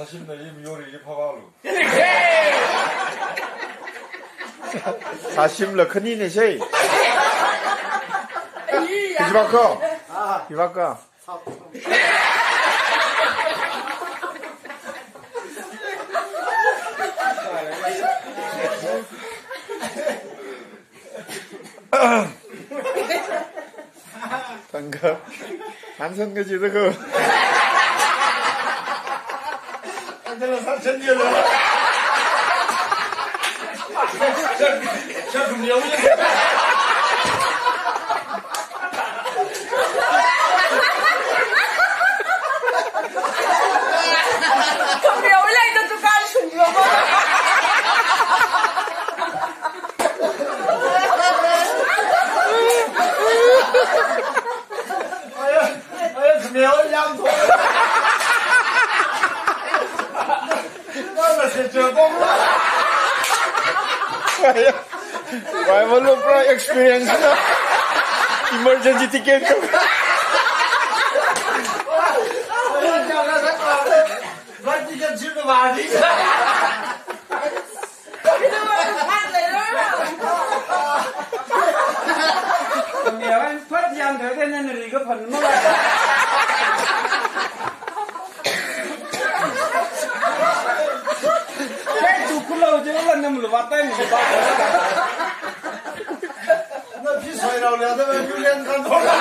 40대 예! 이 미월이 이파발루. 40러 큰이네세이. 이바커. 이바커. 당가 안성거지, 너그. 见了咱陈经理了。这这可牛了！哎呀，哎呀，怎么样，杨？I Rock. kaya, kaya mo experience na. Emergency ticket ko. Ba't di ka June Madi? Ito ba. 那么我带你去吧，那别吹了，两三百就两千多了。